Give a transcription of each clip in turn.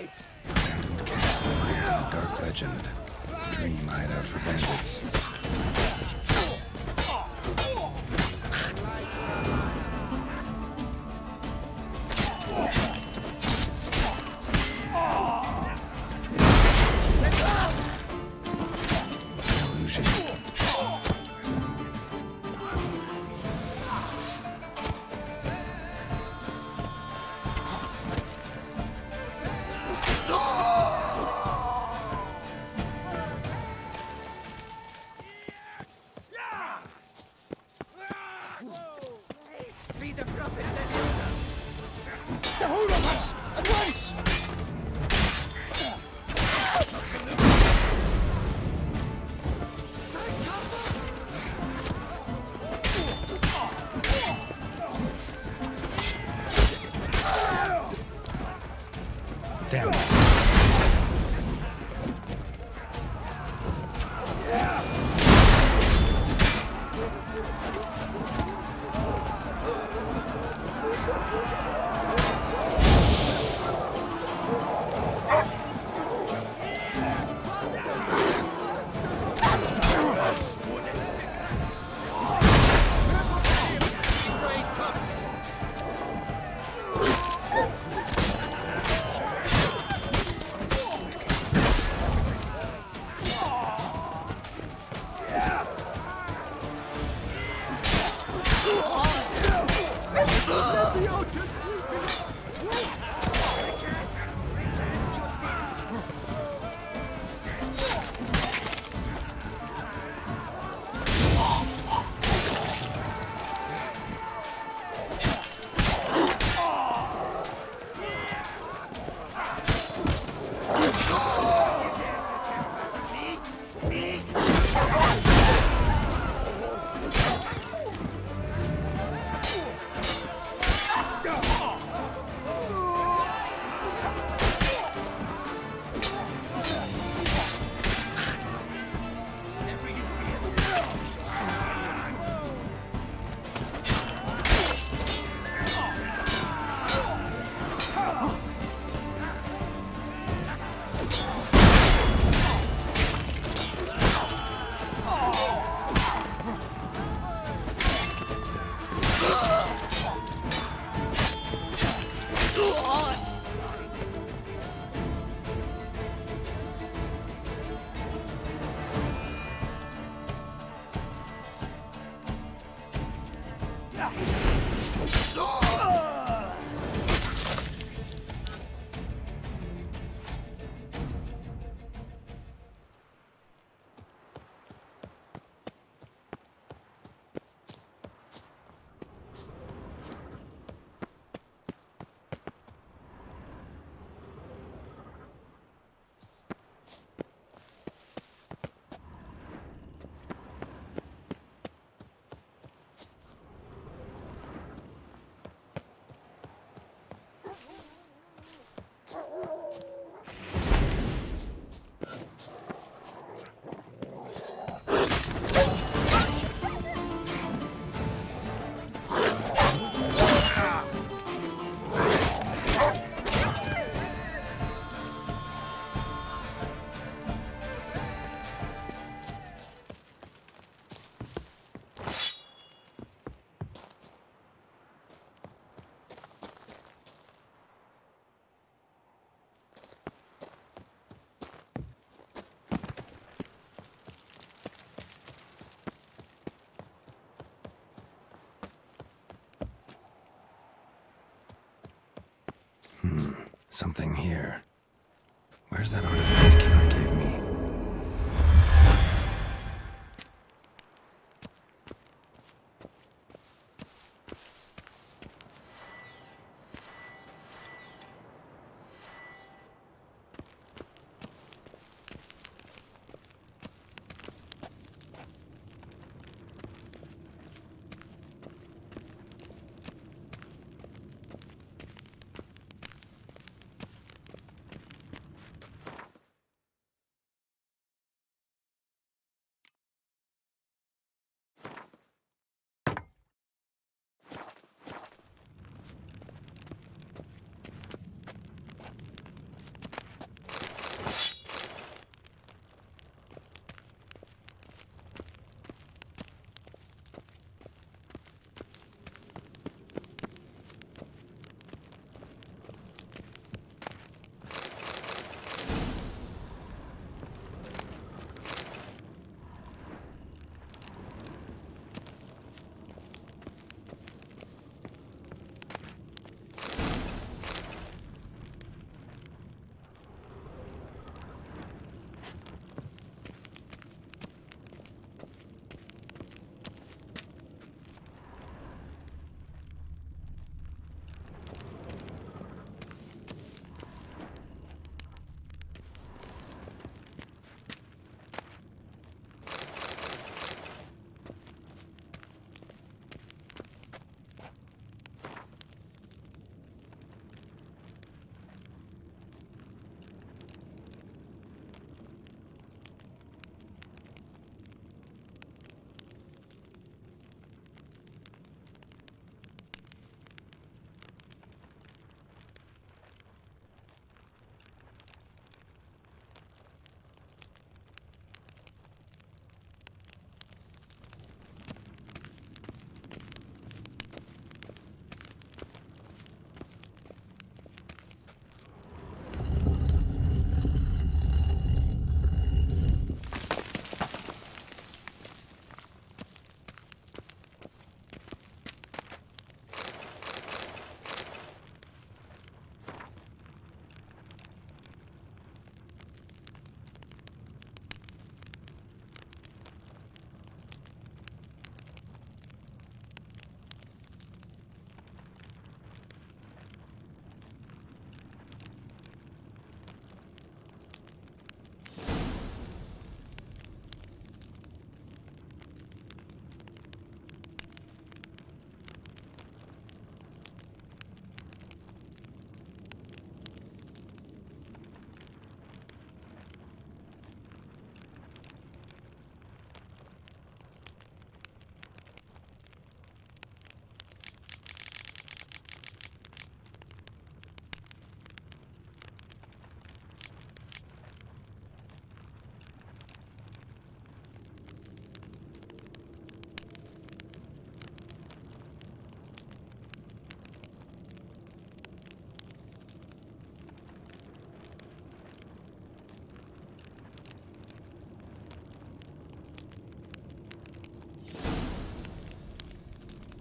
right. Castle, a dark legend. Dream hideout for bandits. The whole of us! At once! Damn it. Something here. Where's that artifact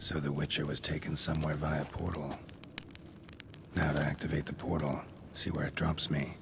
So the Witcher was taken somewhere via portal. Now to activate the portal, see where it drops me.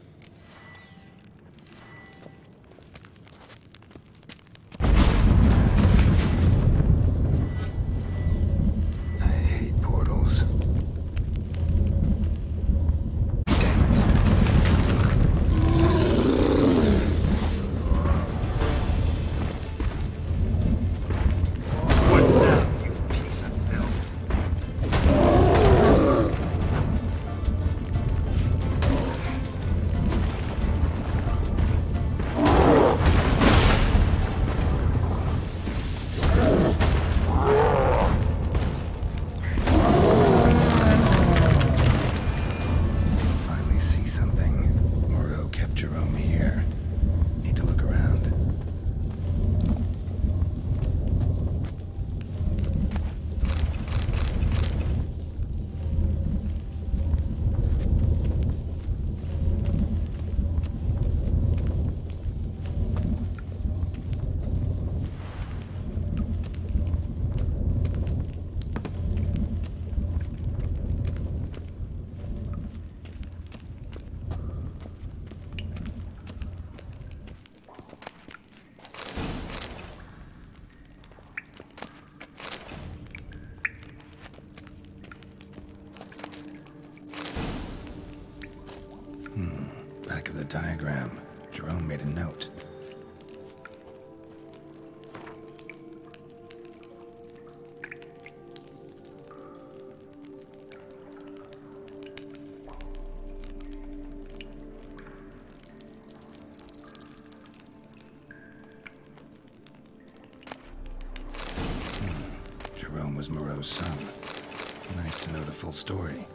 Diagram, Jerome made a note. Hmm, Jerome was Moreau's son. Nice to know the full story.